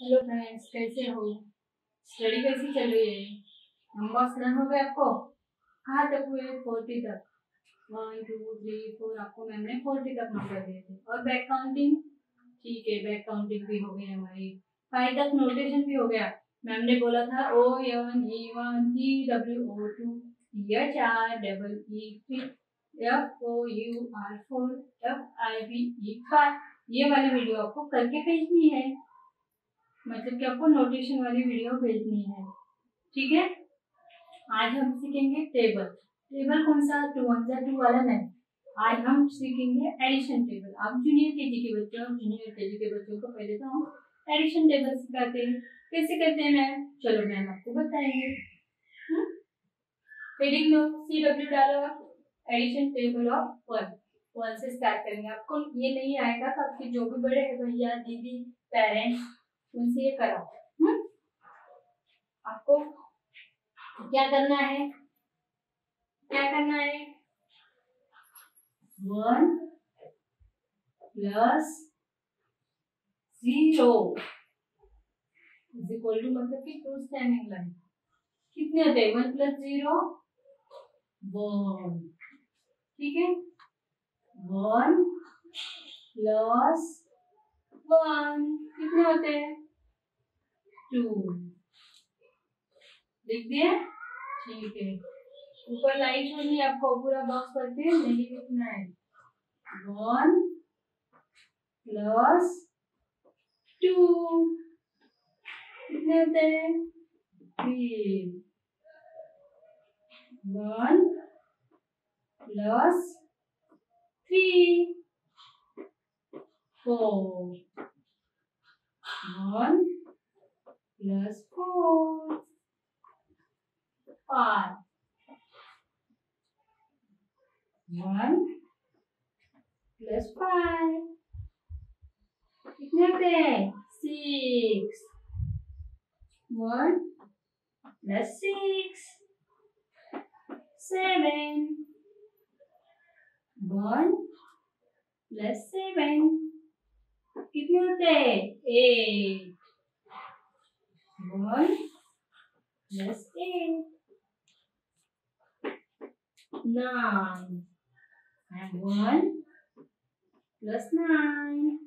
Hello friends, कैसे हो? Study कैसी चल रही है? नंबर्स लर्न हो गए आपको? कहाँ तक हुए फोर्टी तक? वन टू थ्री फोर आपको मैम ने फोर्टी तक नंबर दिए थे। और बैक काउंटिंग ठीक है बैक काउंटिंग भी हो गई हमारी। फाइव तक नोटेशन भी हो गया। मैम ने बोला था O N E one G W O two H R double E three F O U R four F I B E five ये वाली वीडियो आपको करके भेजनी है। मतलब कि आपको नोटेशन वाली वीडियो भेजनी है। ठीक है? आज हम सीखेंगे टेबल टेबल कौन सा? टू वन जा टू वाला नहीं आज हम सीखेंगे एडिशन टेबल आप जूनियर केजी के बच्चों और जूनियर केजी के बच्चों को पहले तो हम एडिशन टेबल सिखाते हैं। कैसे करते हैं मैम चलो मैम आपको बताएँगे। हेडिंग लो सी डब्ल्यू डालो addition table of one one से स्टार्ट करेंगे। आपको ये नहीं आएगा तो आपके जो भी बड़े हैं, भैया, दीदी पेरेंट्स उनसे ये कराओ हम्म? आपको क्या करना है? क्या करना है? One plus zero. Equal to मतलब कि टू स्टैंडिंग लाइन कितने होते हैं? One plus zero? वन। ठीक है? One plus one. कितने होते हैं? टू लिख दिए ठीक है। ऊपर है आपको पूरा बॉक्स करके नहीं लिखना है वन प्लस टू कितने होते हैं? Three one plus three four One plus four. Five. One. Plus five. कितने होते हैं six one plus six seven one plus seven कितने होते हैं eight one plus eight nine and one plus nine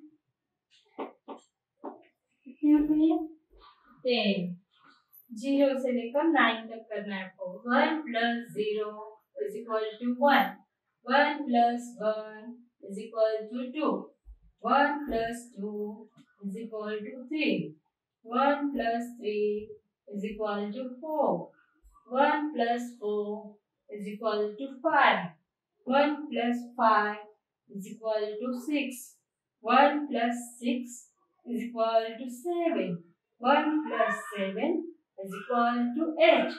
कितने होते हैं टेन ज़ीरो से लेकर नाइन तक करना है आपको. One plus zero is equal to one one plus one is equal to two 1 plus 2 is equal to 3. 1 plus 3 is equal to 4. 1 plus 4 is equal to 5. 1 plus 5 is equal to 6. 1 plus 6 is equal to 7. 1 plus 7 is equal to 8.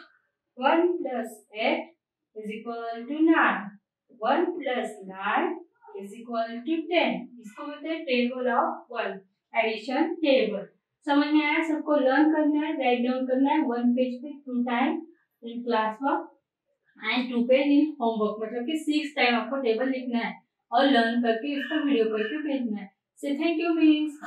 1 plus 8 is equal to 9. 1 plus 9 is equal to ten इसको बोलते हैं table of one addition table समझ में आया? सबको learn करना है right down करना है वन पेज पे two time in class work and two page in homework मतलब कि सिक्स टाइम आपको टेबल लिखना है और लर्न करके इसको वीडियो करके भेजना है। से थैंक यू मीन्स